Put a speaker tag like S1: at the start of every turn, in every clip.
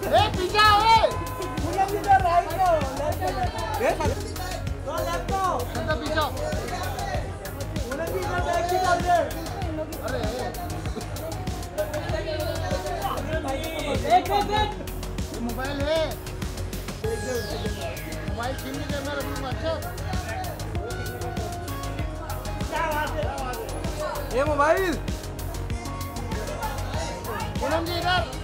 S1: ए पीछे ए।
S2: जी तो राइट को लेफ़्ट को लेफ़्ट को
S1: सीधा पीछे आओ
S2: पूनम बैक की तरफ़
S1: अरे
S2: एक एक एक
S1: मोबाइल। है मोबाइल छीन के मैं रखूँगा अच्छा
S2: ये मोबाइल
S1: पूनम जी इधर।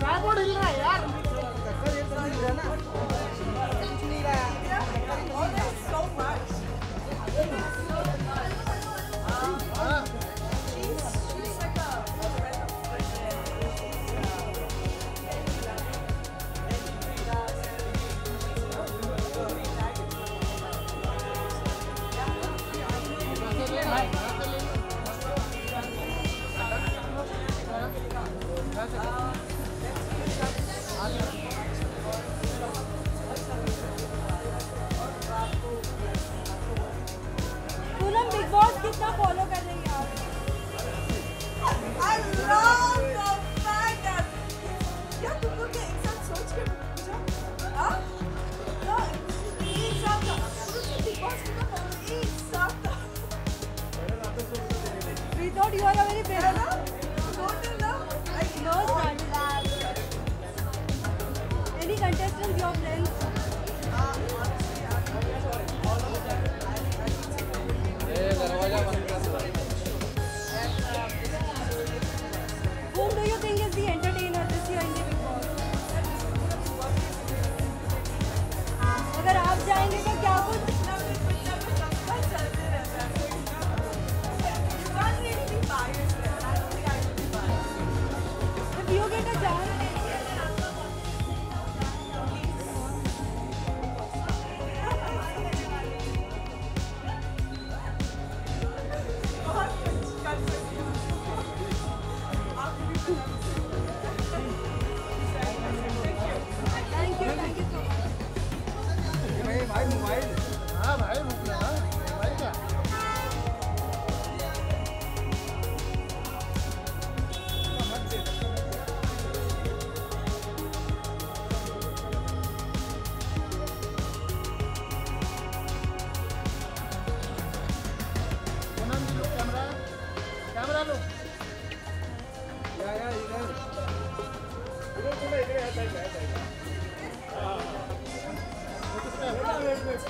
S1: Tripod ಇಲ್ಲ
S3: पूनम बिग बॉस कितना फॉलो कर रही है? We thought you are a
S4: very
S3: brave
S4: no, Total love. Like
S3: no. Any contestants your friends?
S1: 哎哎哎！
S2: 啊，没事
S1: 没事，